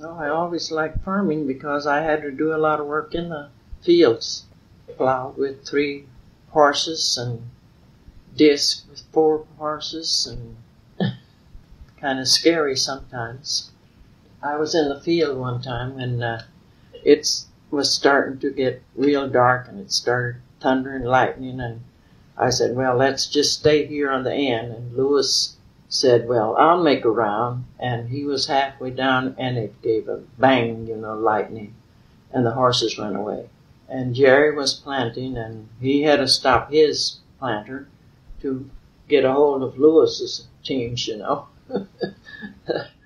I always liked farming because I had to do a lot of work in the fields. Plowed with three horses and disc with four horses and kind of scary sometimes. I was in the field one time and uh, it was starting to get real dark and it started thundering, lightning, and I said, "Well, let's just stay here on the end." And Lewis said, "Well, I'll make a round," and he was halfway down, and it gave a bang, you know, lightning, and the horses ran away. And Jerry was planting, and he had to stop his planter to get a hold of Lewis's teams, you know.